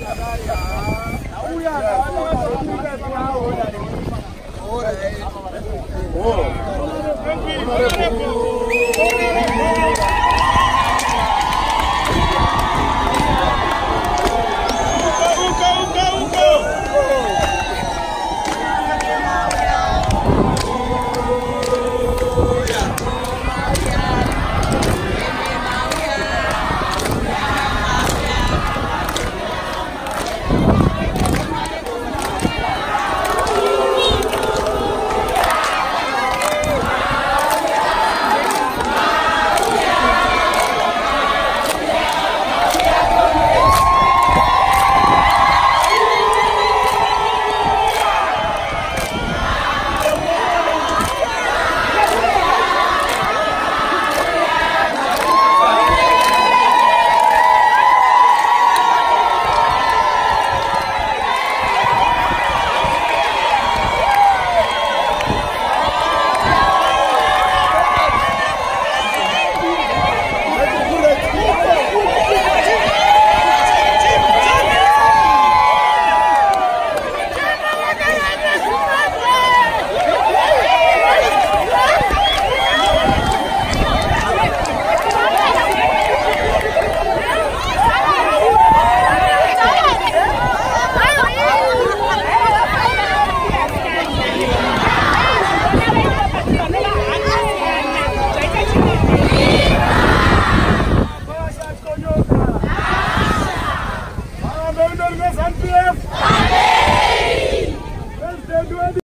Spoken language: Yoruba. Oh, CPF!